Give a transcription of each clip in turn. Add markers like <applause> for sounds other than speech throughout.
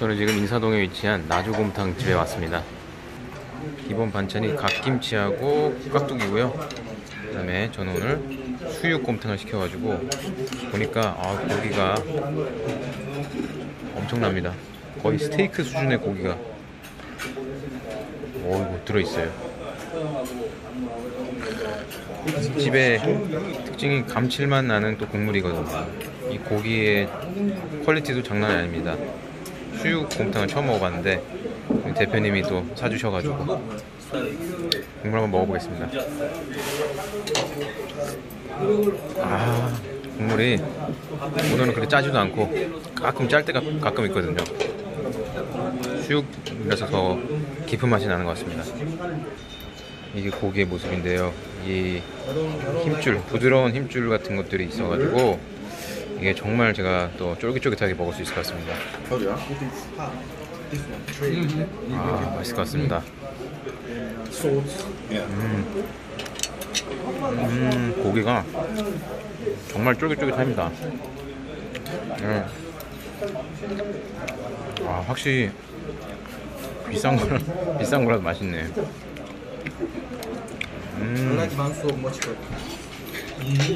저는 지금 인사동에 위치한 나주곰탕 집에 왔습니다. 기본 반찬이 갓김치하고 깍두기고요. 그다음에 저는 오늘 수육곰탕을 시켜가지고 보니까 아 고기가 엄청납니다. 거의 스테이크 수준의 고기가 어이구 들어있어요. 집의 특징이 감칠맛 나는 또 국물이거든요. 이 고기의 퀄리티도 장난이 아닙니다. 수육 곰탕을 처음 먹어봤는데 대표님이 또 사주셔가지고 국물 한번 먹어보겠습니다. 아 국물이 오늘은 그렇게 짜지도 않고 가끔 짤 때가 가끔 있거든요. 수육이라서 더 깊은 맛이 나는 것 같습니다. 이게 고기의 모습인데요. 이 힘줄, 부드러운 힘줄 같은 것들이 있어가지고 이게 정말 제가 또 쫄깃쫄깃하게 먹을 수 있을 것 같습니다. 아, 맛있을 것 같습니다. 음, 음 고기가 정말 쫄깃쫄깃합니다. 음. 아, 확실히 비싼 거라 <laughs> 비싼 거라도 맛있네. 음,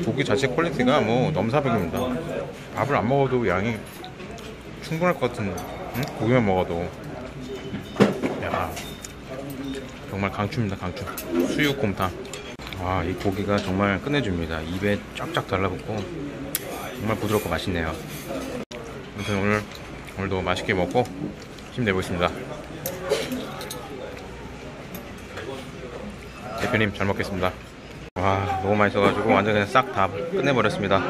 고기 자체 quality가 뭐 넘사벽입니다. 밥을 안 먹어도 양이 충분할 것 같은 응? 고기만 먹어도. 야 정말 강추입니다 강추. 수육곰탕. 와 이 고기가 정말 끝내줍니다. 입에 쫙쫙 달라붙고 정말 부드럽고 맛있네요. 아무튼 오늘 오늘도 맛있게 먹고 힘내보겠습니다. 대표님 잘 먹겠습니다 와 너무 맛있어가지고 완전 그냥 싹 다 끝내버렸습니다